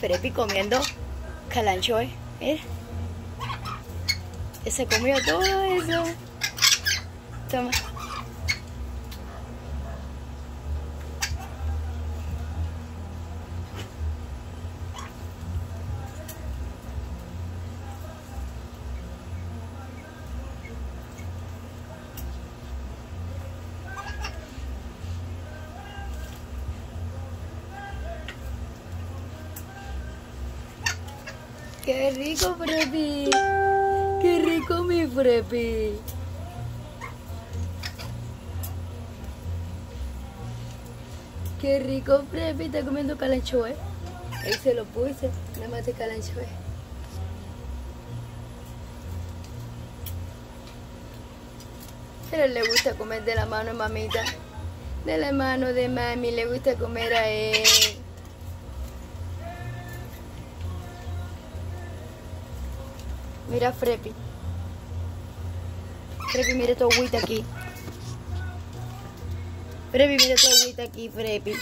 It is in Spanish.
Frepi comiendo calanchoe. Mira. Se comió todo eso. Toma. Qué rico, Frepi. Qué rico mi Frepi. Qué rico, Frepi. Está comiendo calanchoe. Ahí se lo puse. Nada más de calanchoe. Pero le gusta comer de la mano mamita. De la mano de mami le gusta comer a él. Mira Frepi. Frepi, mira tu agüita aquí. Frepi, mira tu agüita aquí, Frepi.